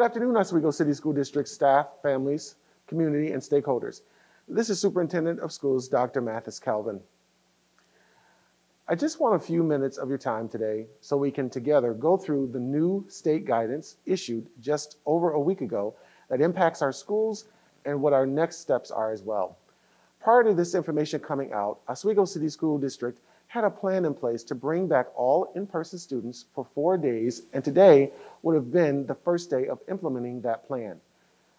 afternoon, Oswego City School District staff, families, community, and stakeholders. This is Superintendent of Schools, Dr. Mathis Calvin. I just want a few minutes of your time today so we can together go through the new state guidance issued just over a week ago that impacts our schools and what our next steps are as well. Prior to this information coming out, Oswego City School District had a plan in place to bring back all in-person students for four days, and today would have been the first day of implementing that plan.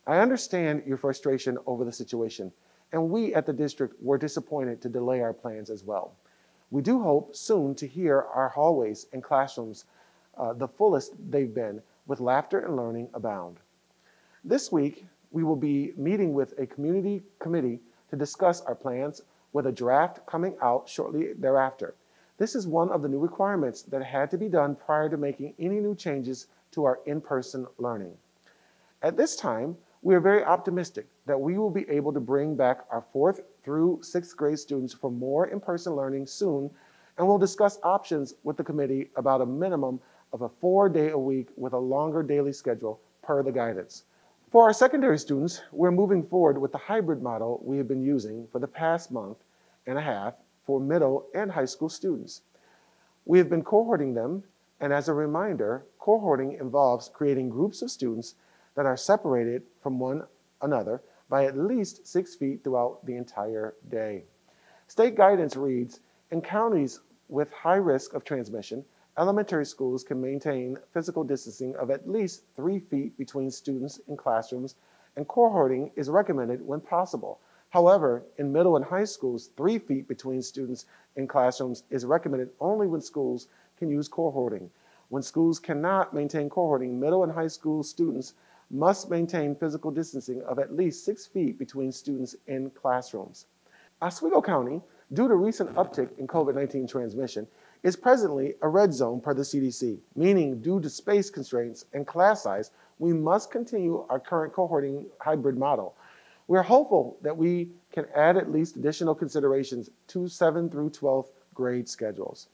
I understand your frustration over the situation, and we at the district were disappointed to delay our plans as well. We do hope soon to hear our hallways and classrooms uh, the fullest they've been, with laughter and learning abound. This week, we will be meeting with a community committee to discuss our plans with a draft coming out shortly thereafter. This is one of the new requirements that had to be done prior to making any new changes to our in-person learning. At this time, we are very optimistic that we will be able to bring back our fourth through sixth grade students for more in-person learning soon, and we'll discuss options with the committee about a minimum of a four day a week with a longer daily schedule per the guidance. For our secondary students, we're moving forward with the hybrid model we have been using for the past month and a half for middle and high school students. We have been cohorting them, and as a reminder, cohorting involves creating groups of students that are separated from one another by at least six feet throughout the entire day. State guidance reads, in counties with high risk of transmission, elementary schools can maintain physical distancing of at least three feet between students in classrooms, and cohorting is recommended when possible. However, in middle and high schools, three feet between students in classrooms is recommended only when schools can use cohorting. When schools cannot maintain cohorting, middle and high school students must maintain physical distancing of at least six feet between students in classrooms. Oswego County, due to recent uptick in COVID-19 transmission, is presently a red zone per the CDC, meaning due to space constraints and class size, we must continue our current cohorting hybrid model. We're hopeful that we can add at least additional considerations to 7 through 12th grade schedules.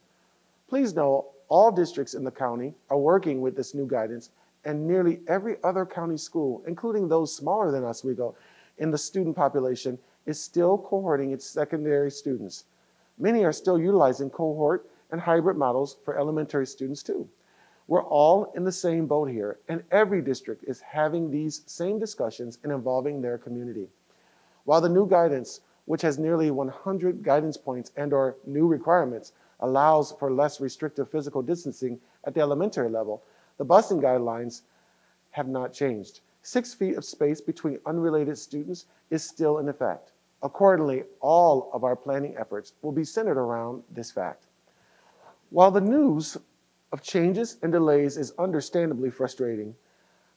Please know all districts in the county are working with this new guidance and nearly every other county school, including those smaller than Oswego, in the student population is still cohorting its secondary students. Many are still utilizing cohort and hybrid models for elementary students too. We're all in the same boat here, and every district is having these same discussions and involving their community. While the new guidance, which has nearly 100 guidance points and or new requirements, allows for less restrictive physical distancing at the elementary level, the busing guidelines have not changed. Six feet of space between unrelated students is still in effect. Accordingly, all of our planning efforts will be centered around this fact. While the news of changes and delays is understandably frustrating,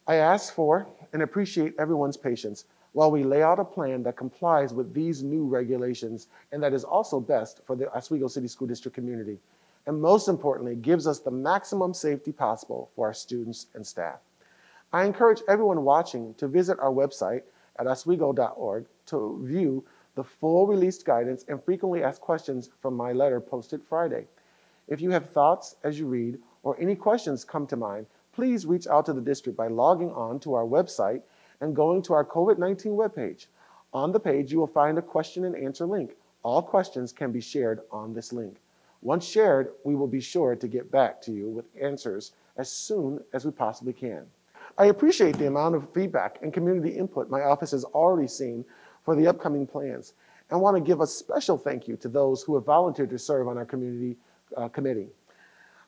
I ask for and appreciate everyone's patience while we lay out a plan that complies with these new regulations and that is also best for the Oswego City School District community, and most importantly, gives us the maximum safety possible for our students and staff. I encourage everyone watching to visit our website at oswego.org to view the full released guidance and frequently asked questions from my letter posted Friday. If you have thoughts as you read or any questions come to mind, please reach out to the district by logging on to our website and going to our COVID-19 webpage. On the page, you will find a question and answer link. All questions can be shared on this link. Once shared, we will be sure to get back to you with answers as soon as we possibly can. I appreciate the amount of feedback and community input my office has already seen for the upcoming plans and want to give a special thank you to those who have volunteered to serve on our community uh, committee.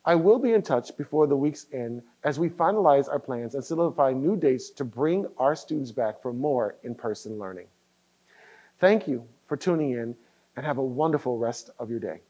I will be in touch before the week's end as we finalize our plans and solidify new dates to bring our students back for more in-person learning. Thank you for tuning in and have a wonderful rest of your day.